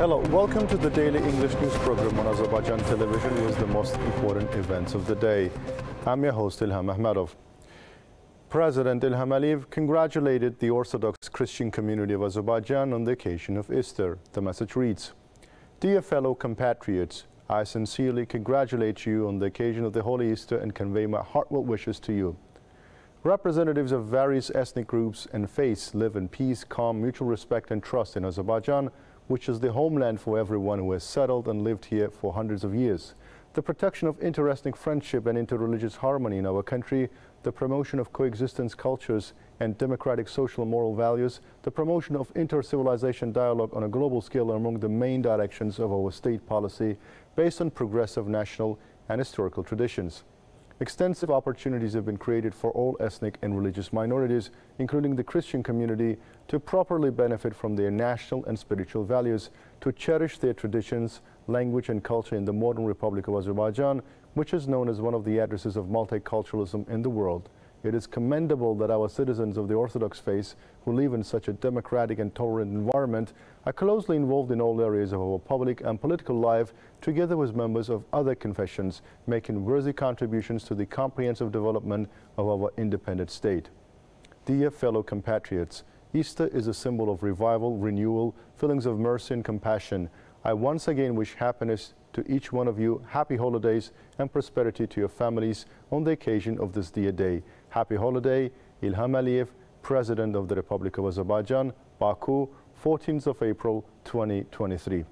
Hello, welcome to the daily English news program on Azerbaijan television with the most important events of the day. I'm your host Ilham Ahmadov. President Ilham Aliyev congratulated the Orthodox Christian community of Azerbaijan on the occasion of Easter. The message reads, Dear fellow compatriots, I sincerely congratulate you on the occasion of the Holy Easter and convey my heartfelt wishes to you. Representatives of various ethnic groups and faiths live in peace, calm, mutual respect and trust in Azerbaijan which is the homeland for everyone who has settled and lived here for hundreds of years. The protection of interethnic friendship and interreligious harmony in our country, the promotion of coexistence cultures and democratic social moral values, the promotion of inter-civilization dialogue on a global scale are among the main directions of our state policy based on progressive national and historical traditions. Extensive opportunities have been created for all ethnic and religious minorities, including the Christian community, to properly benefit from their national and spiritual values, to cherish their traditions, language and culture in the modern Republic of Azerbaijan, which is known as one of the addresses of multiculturalism in the world. It is commendable that our citizens of the Orthodox faith who live in such a democratic and tolerant environment are closely involved in all areas of our public and political life together with members of other confessions, making worthy contributions to the comprehensive development of our independent state. Dear fellow compatriots, Easter is a symbol of revival, renewal, feelings of mercy and compassion. I once again wish happiness to each one of you, happy holidays and prosperity to your families on the occasion of this dear day. Happy holiday, Ilham Aliyev, President of the Republic of Azerbaijan, Baku, 14th of April 2023.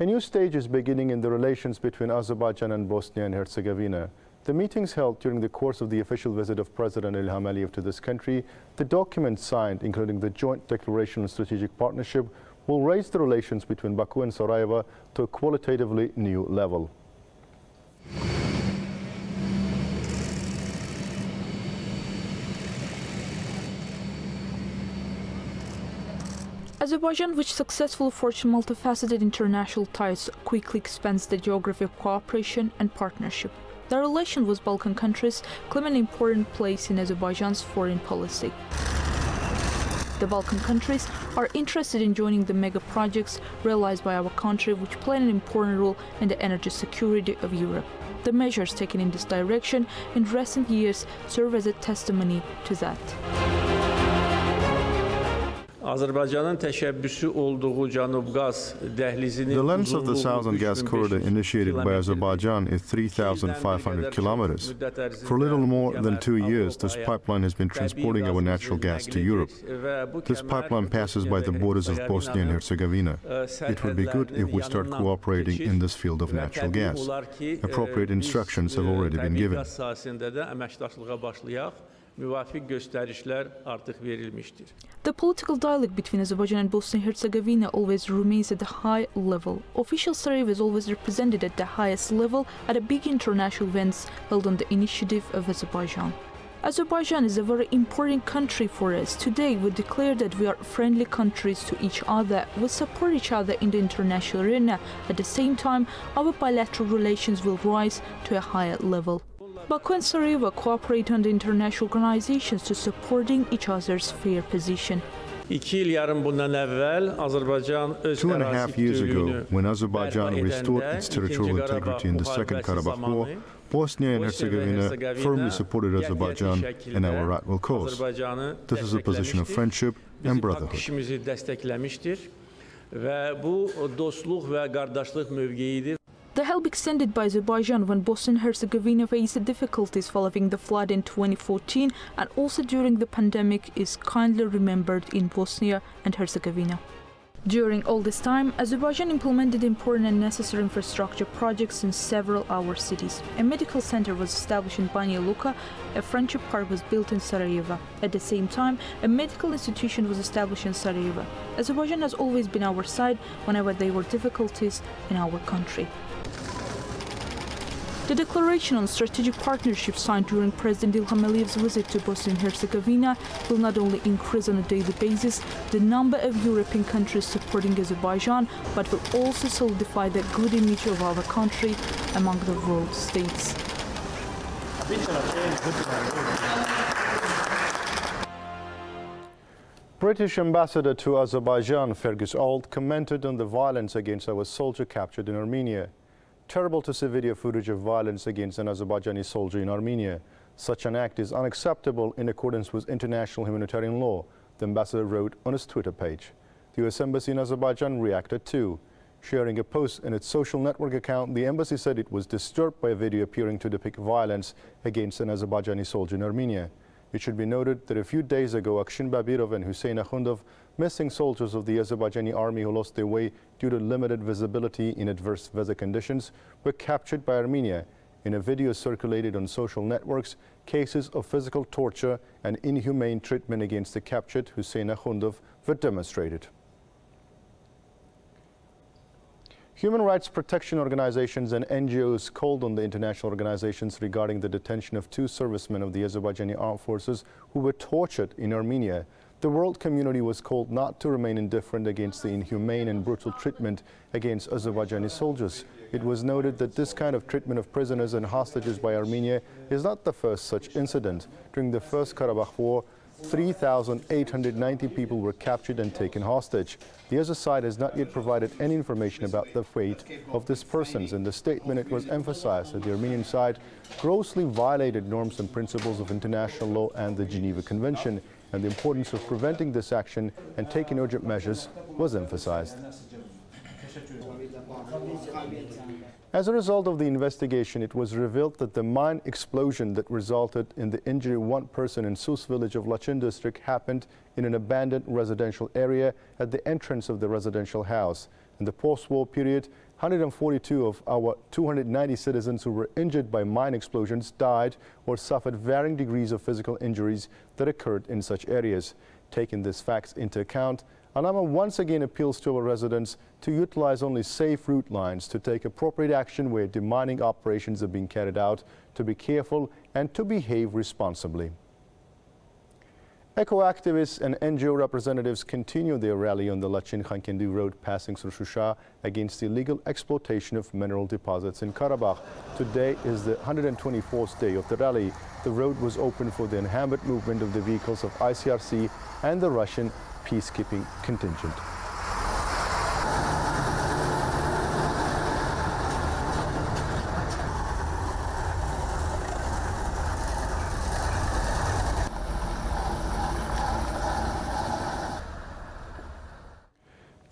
A new stage is beginning in the relations between Azerbaijan and Bosnia and Herzegovina. The meetings held during the course of the official visit of President Ilham Aliyev to this country, the documents signed, including the joint declaration on strategic partnership, will raise the relations between Baku and Sarajevo to a qualitatively new level. Azerbaijan, which successfully forged multifaceted international ties, quickly expands the geography of cooperation and partnership. The relation with Balkan countries claim an important place in Azerbaijan's foreign policy. The Balkan countries are interested in joining the mega projects realized by our country, which play an important role in the energy security of Europe. The measures taken in this direction in recent years serve as a testimony to that. Azərbaycanın təşəbbüsü olduğu Cənub qaz dəhlizinin The length of the Southern Gas Corridor initiated by Azerbaijan is 3,500 kilometers. For a little more than two years, this pipeline has been transporting our natural gas to Europe. This pipeline passes by the borders of Bosnia and Herzegovina. It would be good if we start cooperating in this field of natural gas. Appropriate instructions have already been given. The political dialogue between Azerbaijan and Bosnia and Herzegovina always remains at a high level. Official Sarajevo is always represented at the highest level at a big international events held on the initiative of Azerbaijan. Azerbaijan is a very important country for us. Today, we declare that we are friendly countries to each other. We support each other in the international arena. At the same time, our bilateral relations will rise to a higher level. Baku and Sarajevo cooperate under international organizations to supporting each other's fair position. Two and a half years ago, when Azerbaijan restored its territorial integrity in the Second Karabakh War, Bosnia and Herzegovina firmly supported Azerbaijan and our rightful cause. This is a position of friendship and brotherhood. The help extended by Azerbaijan when Bosnia and Herzegovina faced difficulties following the flood in 2014 and also during the pandemic is kindly remembered in Bosnia and Herzegovina. During all this time, Azerbaijan implemented important and necessary infrastructure projects in several our cities. A medical center was established in Banja Luka, a friendship park was built in Sarajevo. At the same time, a medical institution was established in Sarajevo. Azerbaijan has always been our side whenever there were difficulties in our country. The declaration on strategic partnership signed during President Ilham Aliyev's visit to Bosnia and Herzegovina will not only increase on a daily basis the number of European countries supporting Azerbaijan, but will also solidify the good image of our country among the world states. British ambassador to Azerbaijan, Fergus Auld, commented on the violence against our soldier captured in Armenia. Terrible to see video footage of violence against an Azerbaijani soldier in Armenia. Such an act is unacceptable in accordance with international humanitarian law, the ambassador wrote on his Twitter page. The U.S. Embassy in Azerbaijan reacted too. Sharing a post in its social network account, the embassy said it was disturbed by a video appearing to depict violence against an Azerbaijani soldier in Armenia. It should be noted that a few days ago, Akshin Babirov and Hussein Akhundov, missing soldiers of the Azerbaijani army who lost their way due to limited visibility in adverse weather conditions, were captured by Armenia. In a video circulated on social networks, cases of physical torture and inhumane treatment against the captured Hussein Akhundov were demonstrated. Human rights protection organizations and NGOs called on the international organizations regarding the detention of two servicemen of the Azerbaijani armed forces who were tortured in Armenia. The world community was called not to remain indifferent against the inhumane and brutal treatment against Azerbaijani soldiers. It was noted that this kind of treatment of prisoners and hostages by Armenia is not the first such incident. During the First Karabakh War, 3,890 people were captured and taken hostage. The other side has not yet provided any information about the fate of these persons. In the statement, it was emphasized that the Armenian side grossly violated norms and principles of international law and the Geneva Convention, and the importance of preventing this action and taking urgent measures was emphasized. As a result of the investigation, it was revealed that the mine explosion that resulted in the injury of one person in Sus village of Lachin district happened in an abandoned residential area at the entrance of the residential house. In the post-war period, 142 of our 290 citizens who were injured by mine explosions died or suffered varying degrees of physical injuries that occurred in such areas. Taking these facts into account, Anama once again appeals to our residents to utilize only safe route lines, to take appropriate action where demining operations are being carried out, to be careful and to behave responsibly. Eco-activists and NGO representatives continue their rally on the Lachin Khankendi Road passing through Shusha against the illegal exploitation of mineral deposits in Karabakh. Today is the 124th day of the rally. The road was open for the inhabit movement of the vehicles of ICRC and the Russian peacekeeping contingent.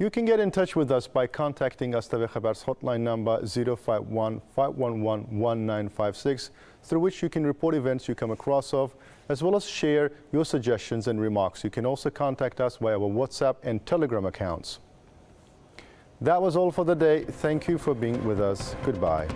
You can get in touch with us by contacting AzTV Khabar's hotline number 051 511 1956 through which you can report events you come across of as well as share your suggestions and remarks. You can also contact us via our WhatsApp and Telegram accounts. That was all for the day. Thank you for being with us. Goodbye.